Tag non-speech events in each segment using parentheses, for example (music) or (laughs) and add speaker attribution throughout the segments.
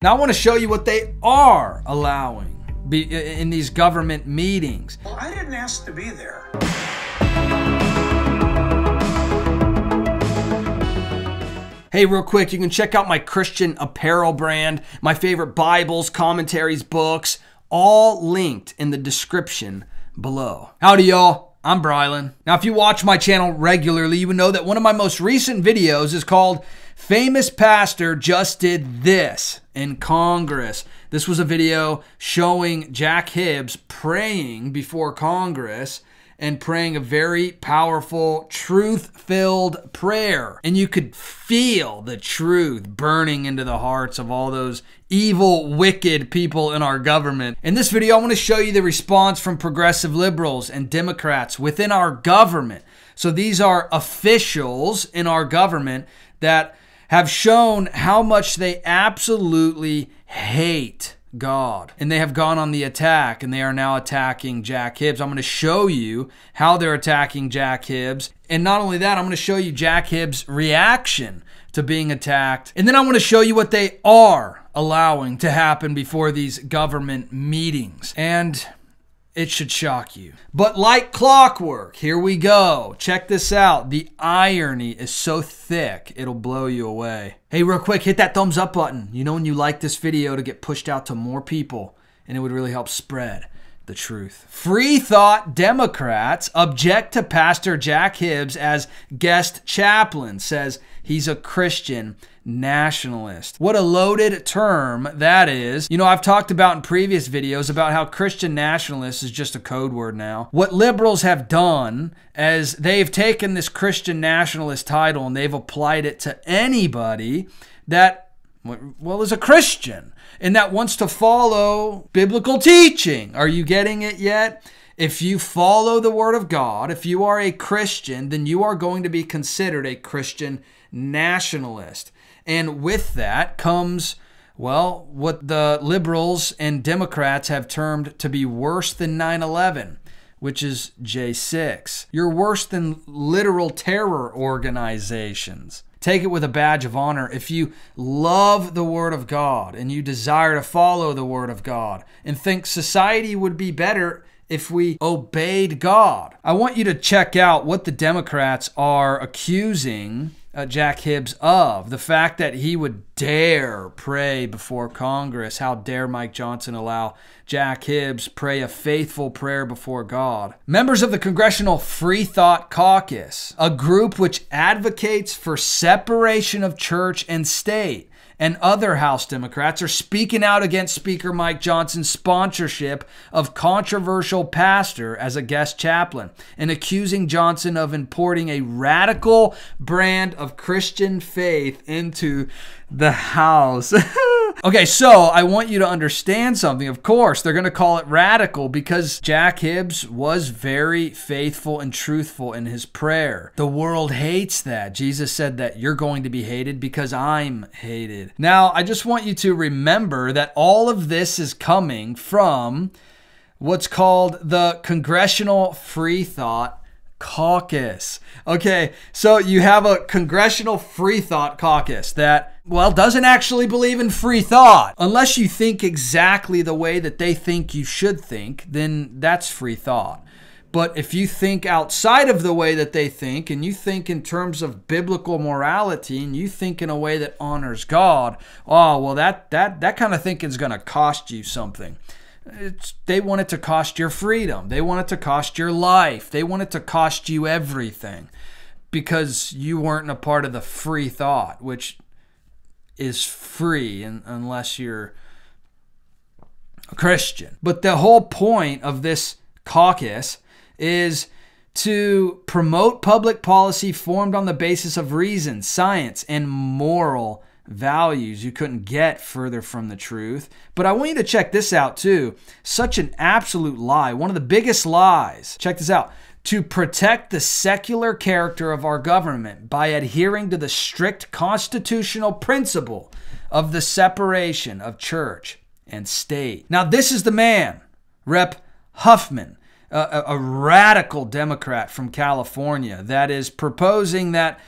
Speaker 1: Now, I want to show you what they are allowing in these government meetings.
Speaker 2: Well, I didn't ask to be there.
Speaker 1: Hey, real quick, you can check out my Christian apparel brand, my favorite Bibles, commentaries, books, all linked in the description below. Howdy, y'all. I'm Brylan. Now, if you watch my channel regularly, you would know that one of my most recent videos is called Famous Pastor Just Did This in Congress. This was a video showing Jack Hibbs praying before Congress and praying a very powerful, truth filled prayer. And you could feel the truth burning into the hearts of all those evil, wicked people in our government. In this video, I want to show you the response from progressive liberals and Democrats within our government. So these are officials in our government that have shown how much they absolutely hate God. And they have gone on the attack and they are now attacking Jack Hibbs. I'm going to show you how they're attacking Jack Hibbs. And not only that, I'm going to show you Jack Hibbs' reaction to being attacked. And then I want to show you what they are allowing to happen before these government meetings. And it should shock you. But like clockwork, here we go. Check this out. The irony is so thick, it'll blow you away. Hey, real quick, hit that thumbs up button. You know when you like this video to get pushed out to more people, and it would really help spread the truth. Free thought Democrats object to Pastor Jack Hibbs as guest chaplain, says he's a Christian nationalist. What a loaded term that is. You know, I've talked about in previous videos about how Christian nationalist is just a code word now. What liberals have done as they've taken this Christian nationalist title and they've applied it to anybody that, well, is a Christian and that wants to follow biblical teaching. Are you getting it yet? If you follow the Word of God, if you are a Christian, then you are going to be considered a Christian nationalist. And with that comes, well, what the liberals and Democrats have termed to be worse than 9 11 which is J6. You're worse than literal terror organizations. Take it with a badge of honor. If you love the Word of God and you desire to follow the Word of God and think society would be better if we obeyed God, I want you to check out what the Democrats are accusing uh, Jack Hibbs of. The fact that he would dare pray before Congress. How dare Mike Johnson allow Jack Hibbs pray a faithful prayer before God? Members of the Congressional Free Thought Caucus, a group which advocates for separation of church and state, and other House Democrats are speaking out against Speaker Mike Johnson's sponsorship of controversial pastor as a guest chaplain and accusing Johnson of importing a radical brand of Christian faith into the house. (laughs) okay, so I want you to understand something. Of course, they're going to call it radical because Jack Hibbs was very faithful and truthful in his prayer. The world hates that. Jesus said that you're going to be hated because I'm hated. Now, I just want you to remember that all of this is coming from what's called the Congressional Free Thought Caucus. Okay, so you have a Congressional Free Thought Caucus that, well, doesn't actually believe in free thought. Unless you think exactly the way that they think you should think, then that's free thought. But if you think outside of the way that they think, and you think in terms of biblical morality, and you think in a way that honors God, oh well, that that that kind of thinking is going to cost you something. It's, they want it to cost your freedom. They want it to cost your life. They want it to cost you everything because you weren't a part of the free thought, which is free in, unless you're a Christian. But the whole point of this caucus is to promote public policy formed on the basis of reason, science, and moral values. You couldn't get further from the truth. But I want you to check this out too. Such an absolute lie. One of the biggest lies. Check this out. To protect the secular character of our government by adhering to the strict constitutional principle of the separation of church and state. Now, this is the man, Rep. Huffman, a, a radical Democrat from California, that is proposing that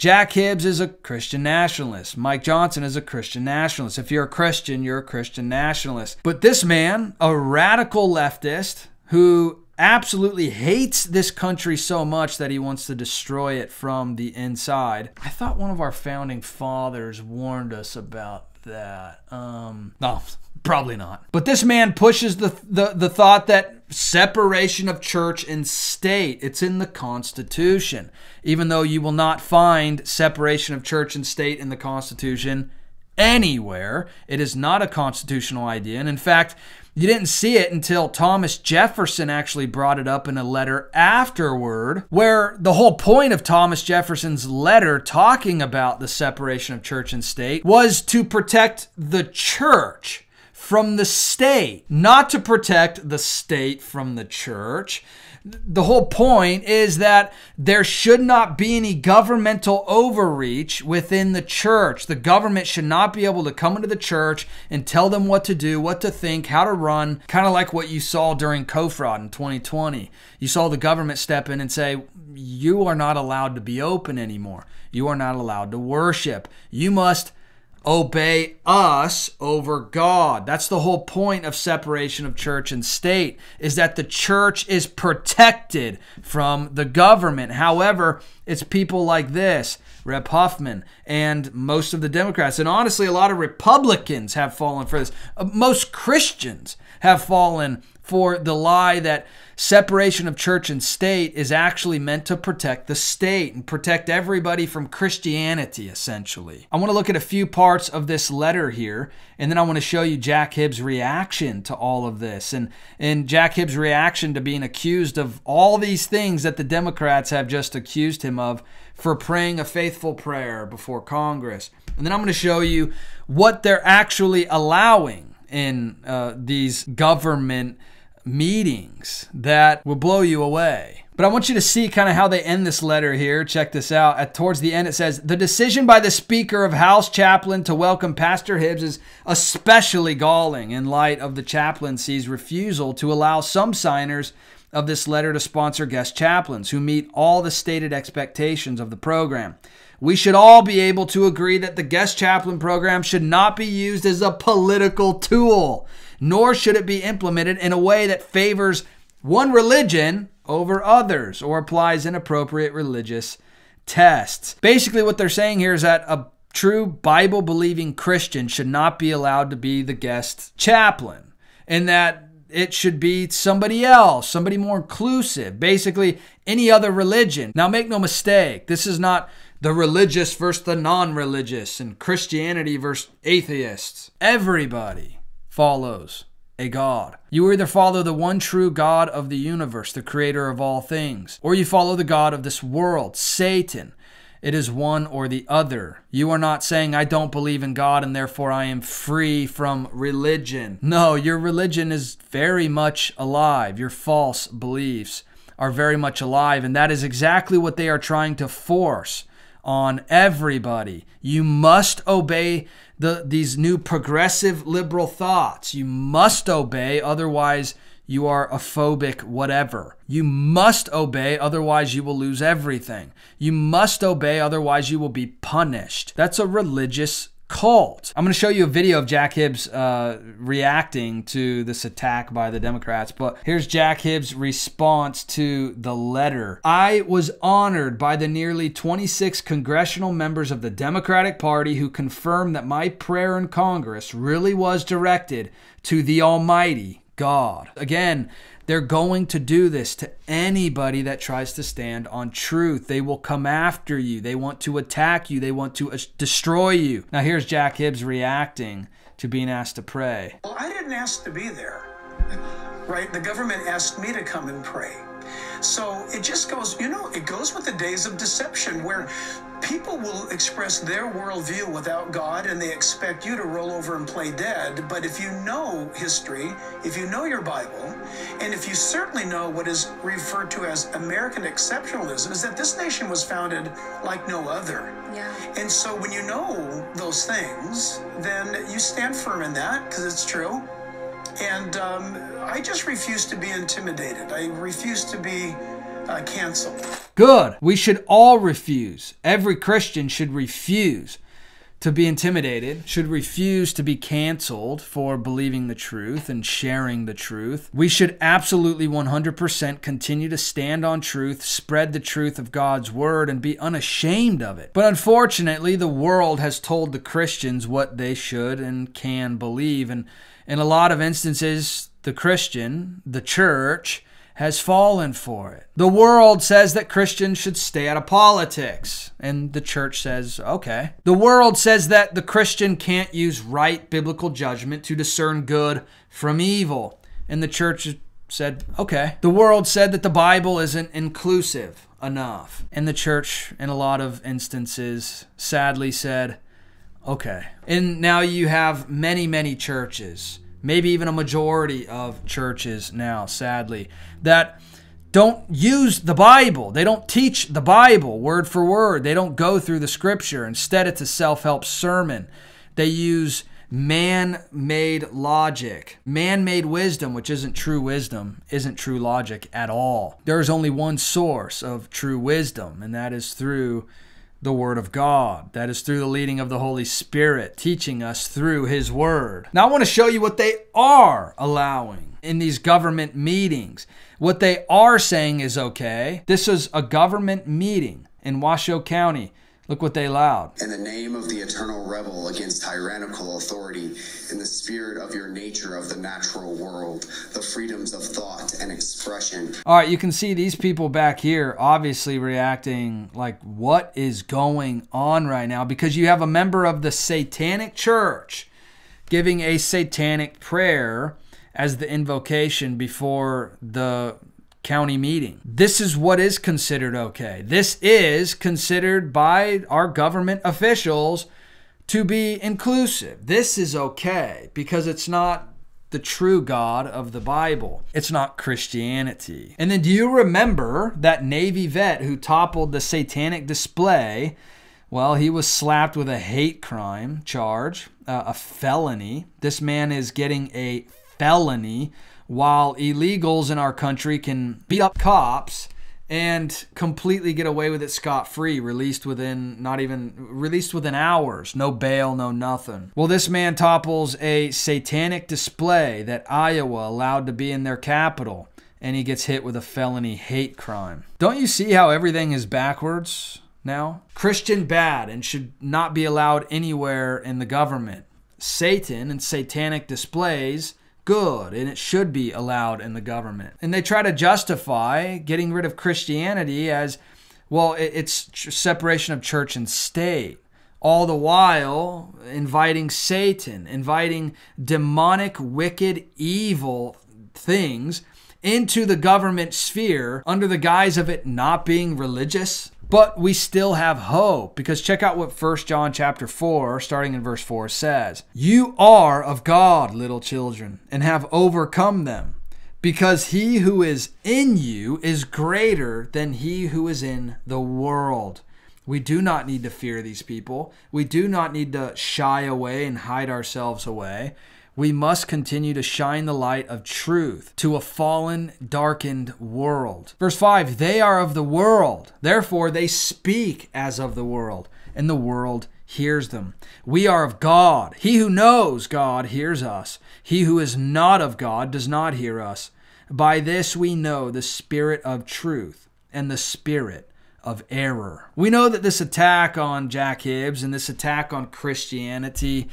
Speaker 1: Jack Hibbs is a Christian nationalist. Mike Johnson is a Christian nationalist. If you're a Christian, you're a Christian nationalist. But this man, a radical leftist who absolutely hates this country so much that he wants to destroy it from the inside. I thought one of our founding fathers warned us about that. Um, no, probably not. But this man pushes the, the, the thought that separation of church and state, it's in the Constitution. Even though you will not find separation of church and state in the Constitution anywhere, it is not a constitutional idea. And in fact, you didn't see it until Thomas Jefferson actually brought it up in a letter afterward, where the whole point of Thomas Jefferson's letter talking about the separation of church and state was to protect the church from the state, not to protect the state from the church the whole point is that there should not be any governmental overreach within the church. The government should not be able to come into the church and tell them what to do, what to think, how to run, kind of like what you saw during CoFraud in 2020. You saw the government step in and say, You are not allowed to be open anymore. You are not allowed to worship. You must obey us over God. That's the whole point of separation of church and state is that the church is protected from the government. However, it's people like this, Rep Huffman and most of the Democrats and honestly a lot of Republicans have fallen for this. Uh, most Christians have fallen for the lie that separation of church and state is actually meant to protect the state and protect everybody from Christianity, essentially. I want to look at a few parts of this letter here, and then I want to show you Jack Hibbs' reaction to all of this and, and Jack Hibbs' reaction to being accused of all these things that the Democrats have just accused him of for praying a faithful prayer before Congress. And then I'm going to show you what they're actually allowing in uh, these government meetings that will blow you away. But I want you to see kind of how they end this letter here. Check this out. At towards the end, it says the decision by the Speaker of House Chaplain to welcome Pastor Hibbs is especially galling in light of the chaplaincy's refusal to allow some signers of this letter to sponsor guest chaplains who meet all the stated expectations of the program. We should all be able to agree that the guest chaplain program should not be used as a political tool nor should it be implemented in a way that favors one religion over others or applies inappropriate religious tests. Basically, what they're saying here is that a true Bible believing Christian should not be allowed to be the guest chaplain, and that it should be somebody else, somebody more inclusive, basically any other religion. Now, make no mistake, this is not the religious versus the non religious and Christianity versus atheists. Everybody follows a God. You either follow the one true God of the universe, the creator of all things, or you follow the God of this world, Satan. It is one or the other. You are not saying, I don't believe in God and therefore I am free from religion. No, your religion is very much alive. Your false beliefs are very much alive. And that is exactly what they are trying to force on everybody. You must obey the, these new progressive liberal thoughts. You must obey, otherwise, you are a phobic whatever. You must obey, otherwise, you will lose everything. You must obey, otherwise, you will be punished. That's a religious cult. I'm going to show you a video of Jack Hibbs uh, reacting to this attack by the Democrats, but here's Jack Hibbs' response to the letter. I was honored by the nearly 26 congressional members of the Democratic Party who confirmed that my prayer in Congress really was directed to the Almighty God. Again, they're going to do this to anybody that tries to stand on truth. They will come after you. They want to attack you. They want to uh, destroy you. Now, here's Jack Hibbs reacting to being asked to pray.
Speaker 2: Well, I didn't ask to be there, right? The government asked me to come and pray. So it just goes, you know, it goes with the days of deception where people will express their worldview without God and they expect you to roll over and play dead. But if you know history, if you know your Bible, and if you certainly know what is referred to as American exceptionalism, is that this nation was founded like no other. Yeah. And so when you know those things, then you stand firm in that because it's true. And um, I just refuse to be intimidated. I refuse to be uh, canceled.
Speaker 1: Good. We should all refuse. Every Christian should refuse to be intimidated, should refuse to be canceled for believing the truth and sharing the truth. We should absolutely 100% continue to stand on truth, spread the truth of God's word, and be unashamed of it. But unfortunately, the world has told the Christians what they should and can believe. And in a lot of instances, the Christian, the church, has fallen for it. The world says that Christians should stay out of politics, and the church says, okay. The world says that the Christian can't use right biblical judgment to discern good from evil, and the church said, okay. The world said that the Bible isn't inclusive enough, and the church, in a lot of instances, sadly said, okay. And now you have many, many churches maybe even a majority of churches now, sadly, that don't use the Bible. They don't teach the Bible word for word. They don't go through the scripture. Instead, it's a self help sermon. They use man made logic, man made wisdom, which isn't true wisdom, isn't true logic at all. There's only one source of true wisdom, and that is through the Word of God. That is through the leading of the Holy Spirit, teaching us through His Word. Now, I want to show you what they are allowing in these government meetings. What they are saying is okay. This is a government meeting in Washoe County Look what they allowed.
Speaker 3: In the name of the eternal rebel against tyrannical authority, in the spirit of your nature of the natural world, the freedoms of thought and expression.
Speaker 1: All right, you can see these people back here obviously reacting like, what is going on right now? Because you have a member of the Satanic Church giving a satanic prayer as the invocation before the county meeting. This is what is considered okay. This is considered by our government officials to be inclusive. This is okay because it's not the true God of the Bible. It's not Christianity. And then do you remember that Navy vet who toppled the satanic display? Well, he was slapped with a hate crime charge, uh, a felony. This man is getting a felony while illegals in our country can beat up cops and completely get away with it scot free, released within not even released within hours, no bail, no nothing. Well, this man topples a satanic display that Iowa allowed to be in their capital, and he gets hit with a felony hate crime. Don't you see how everything is backwards now? Christian bad and should not be allowed anywhere in the government. Satan and satanic displays good and it should be allowed in the government. And they try to justify getting rid of Christianity as well, it's separation of church and state. All the while inviting Satan, inviting demonic, wicked, evil things into the government sphere under the guise of it not being religious but we still have hope because check out what 1 John chapter 4 starting in verse 4 says. You are of God, little children, and have overcome them, because he who is in you is greater than he who is in the world. We do not need to fear these people. We do not need to shy away and hide ourselves away we must continue to shine the light of truth to a fallen, darkened world. Verse 5 They are of the world, therefore they speak as of the world, and the world hears them. We are of God. He who knows God hears us. He who is not of God does not hear us. By this we know the spirit of truth and the spirit of error. We know that this attack on Jack Hibbs and this attack on Christianity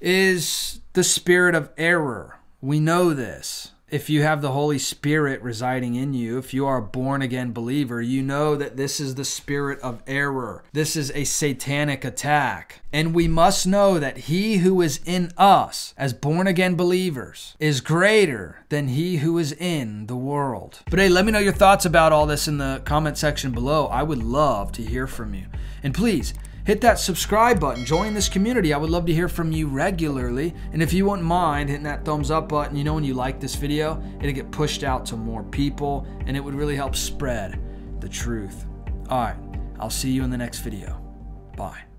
Speaker 1: is the spirit of error. We know this. If you have the Holy Spirit residing in you, if you are a born again believer, you know that this is the spirit of error. This is a satanic attack. And we must know that he who is in us as born again believers is greater than he who is in the world. But hey, let me know your thoughts about all this in the comment section below. I would love to hear from you. And please, hit that subscribe button. Join this community. I would love to hear from you regularly. And if you wouldn't mind hitting that thumbs up button, you know, when you like this video, it'll get pushed out to more people and it would really help spread the truth. All right, I'll see you in the next video. Bye.